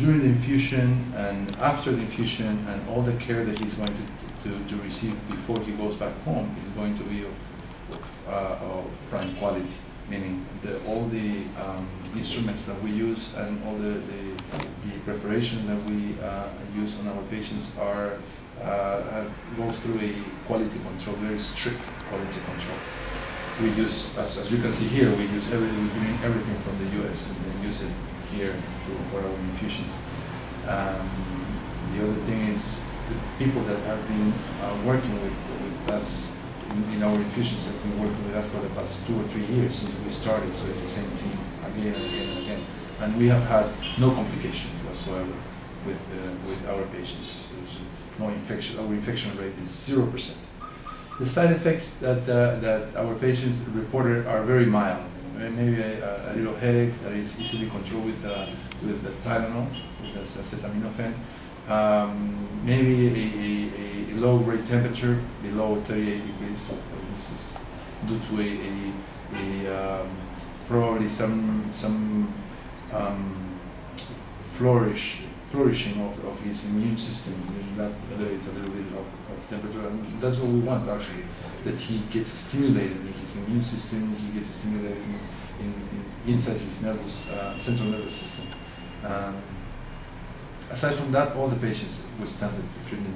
during the infusion and after the infusion and all the care that he's going to, to, to receive before he goes back home is going to be of, of, uh, of prime quality, meaning the, all the um, instruments that we use and all the, the, the preparations that we uh, use on our patients are uh, go through a quality control, very strict quality control. We use, as, as you can see here, we use everything, we bring everything from the U.S. and use it here for our infusions. Um, the other thing is the people that have been uh, working with, with us in, in, our infusions have been working with us for the past two or three years since we started, so it's the same team again and again and again. And we have had no complications whatsoever with, uh, with our patients. There's no infection, our infection rate is 0%. The side effects that, uh, that our patients reported are very mild maybe a, a, little headache that is easily controlled with the, with the Tylenol, with the acetaminophen. Um, maybe a, a, a, low grade temperature below 38 degrees. This is due to a, a, um, probably some some um, flourish flourishing of, of his immune system. that elevates a little bit of, of temperature, and that's what we want actually that he gets stimulated in his immune system, he gets stimulated in, in, in inside his nervous, uh, central nervous system. Um, aside from that, all the patients withstand the treatment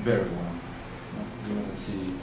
very well. You're going to see,